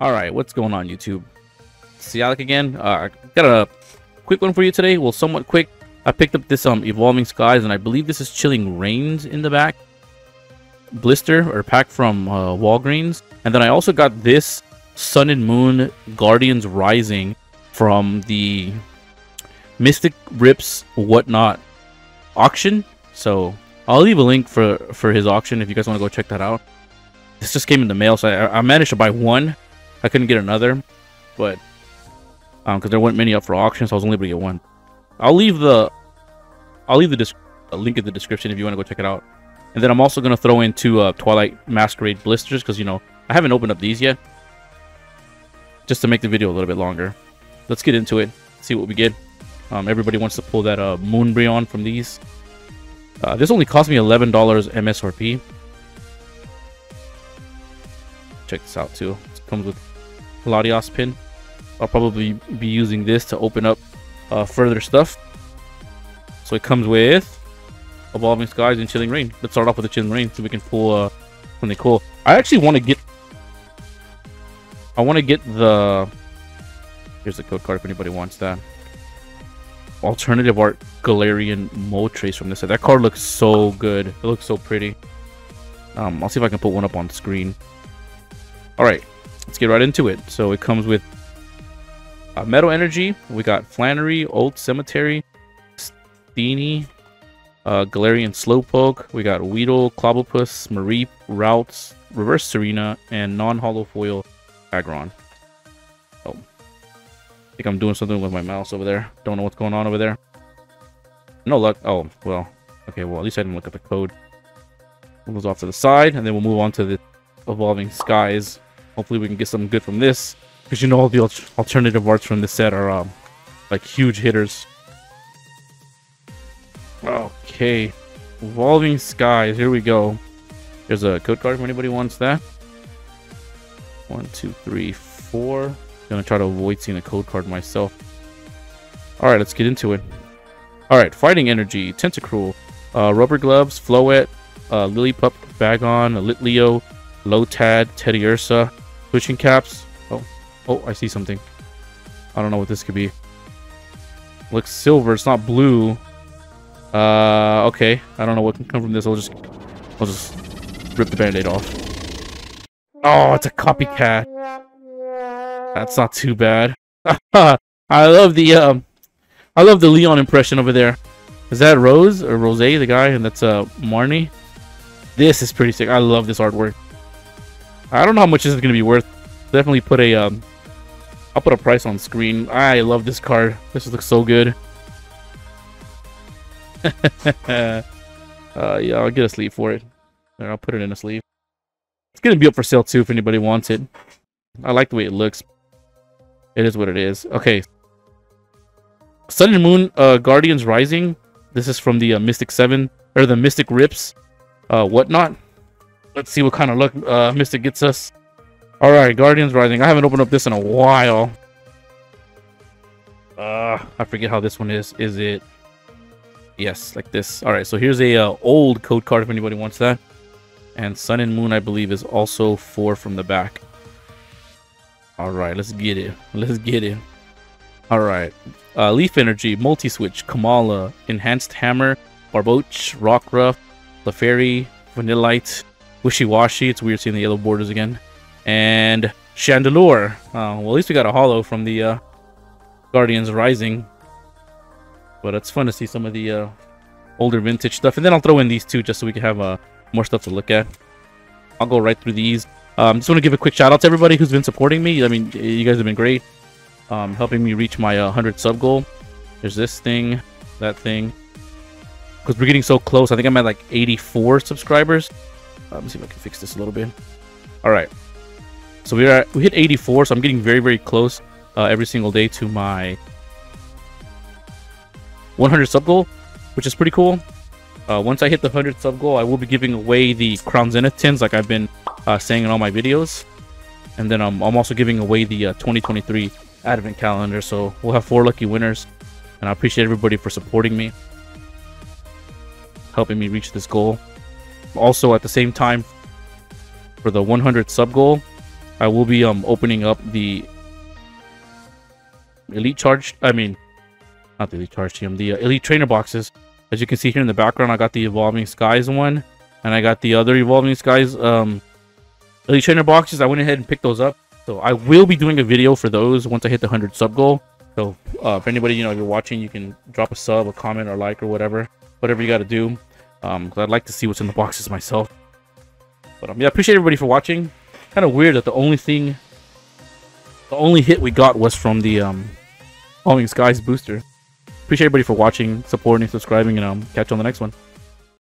All right, what's going on, YouTube? Sialic again. Uh, got a quick one for you today. Well, somewhat quick. I picked up this um Evolving Skies, and I believe this is Chilling Reigns in the back. Blister or pack from uh, Walgreens, and then I also got this Sun and Moon Guardians Rising from the Mystic Rips Whatnot auction. So I'll leave a link for for his auction if you guys want to go check that out. This just came in the mail, so I, I managed to buy one. I couldn't get another, but um, because there weren't many up for auction, so I was only able to get one. I'll leave the I'll leave the link in the description if you want to go check it out. And then I'm also gonna throw in two uh, Twilight Masquerade blisters because you know I haven't opened up these yet, just to make the video a little bit longer. Let's get into it. See what we get. Um, everybody wants to pull that uh, Moonbreon from these. Uh, this only cost me $11 MSRP. Check this out too. It comes with Latios pin. I'll probably be using this to open up uh, further stuff. So it comes with Evolving Skies and Chilling Reign. Let's start off with the Chilling Reign so we can pull uh, something cool. I actually want to get... I want to get the... Here's the code card if anybody wants that. Alternative Art Galarian Moltres from this. Set. That card looks so good. It looks so pretty. Um, I'll see if I can put one up on screen. Alright, let's get right into it. So it comes with uh, Metal Energy. We got Flannery, Old Cemetery, Steenee, uh, Galarian Slowpoke. We got Weedle, Clobbopus, Mareep, Routes, Reverse Serena, and non-holo foil Aggron. Oh. I think I'm doing something with my mouse over there. Don't know what's going on over there. No luck. Oh, well. Okay, well, at least I didn't look at the code. Move off to the side, and then we'll move on to the Evolving Skies. Hopefully we can get something good from this. Because you know all the alternative arts from this set are um, like huge hitters. Okay. Evolving Skies. Here we go. There's a code card if anybody wants that. One, two, three, four. I'm Gonna try to avoid seeing a code card myself. Alright, let's get into it. Alright, Fighting Energy, Tentacruel, uh, Rubber Gloves, Floette, uh, Lillipup, Bagon, Litleo, Lotad, Teddiursa, Pushing Caps. Oh, oh, I see something. I don't know what this could be. Looks silver, it's not blue. Uh, okay. I don't know what can come from this. I'll just, I'll just rip the band-aid off. Oh, it's a copycat. That's not too bad. I love the, um, I love the Leon impression over there. Is that Rose or Rose, the guy? And that's, uh, Marnie. This is pretty sick. I love this artwork. I don't know how much this is going to be worth. Definitely put a, um, I'll put a price on screen. I love this card. This looks so good. uh, yeah, I'll get a sleeve for it. There, I'll put it in a sleeve. It's gonna be up for sale too if anybody wants it. I like the way it looks. It is what it is. Okay. Sun and Moon uh, Guardians Rising. This is from the uh, Mystic 7, or the Mystic Rips, uh, whatnot. Let's see what kind of luck uh, Mystic gets us. Alright, Guardians Rising. I haven't opened up this in a while. Uh, I forget how this one is. Is it Yes, like this. All right, so here's a uh, old code card if anybody wants that. And Sun and Moon, I believe, is also four from the back. All right, let's get it. Let's get it. All right. Uh, Leaf Energy, Multi-Switch, Kamala, Enhanced Hammer, Barboach, Rockruff, Clefairy, Vanillite, Wishiwashi. It's weird seeing the yellow borders again. And Chandelure. Uh, well, at least we got a holo from the uh, Guardians Rising. But it's fun to see some of the uh, older vintage stuff. And then I'll throw in these two just so we can have uh, more stuff to look at. I'll go right through these. Um, just want to give a quick shout out to everybody who's been supporting me. I mean, you guys have been great. Um, helping me reach my uh, 100 sub goal. There's this thing, that thing. Because we're getting so close. I think I'm at like 84 subscribers. Uh, let me see if I can fix this a little bit. All right. So we're we hit 84, so I'm getting very, very close uh, every single day to my 100 sub goal, which is pretty cool. Uh, once I hit the 100 sub goal, I will be giving away the Crown Zenith tins like I've been uh, saying in all my videos. And then um, I'm also giving away the uh, 2023 Advent Calendar. So we'll have four lucky winners. And I appreciate everybody for supporting me, helping me reach this goal. Also, at the same time, for the 100 sub goal, I will be um opening up the elite charge. I mean, not the elite charge team, the uh, elite trainer boxes. As you can see here in the background, I got the evolving skies one, and I got the other evolving skies um elite trainer boxes. I went ahead and picked those up. So I will be doing a video for those once I hit the 100 sub goal. So uh, if anybody, you know, you're watching, you can drop a sub, a comment, or like, or whatever. Whatever you got to do. Um, because I'd like to see what's in the boxes myself. But um, yeah, I appreciate everybody for watching. Kind of weird that the only thing, the only hit we got was from the um, Falling Skies booster. Appreciate everybody for watching, supporting, subscribing, and um, catch you on the next one.